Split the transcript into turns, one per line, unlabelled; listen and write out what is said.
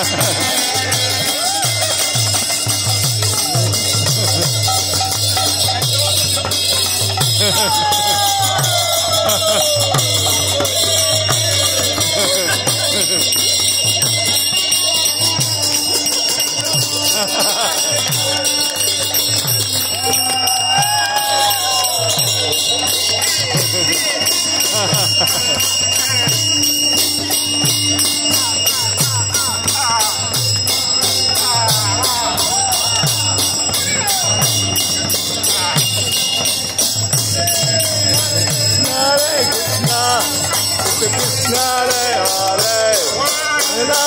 Ha ha ha! Krishna Hare Krishna Krishna. Hare Hare